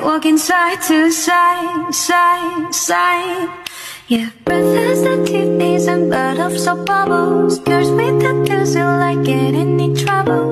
night, walking side to side, side, side. Yeah, breathless the teeth and blood of soap bubbles. Pierce with tattoos, you like it, in trouble.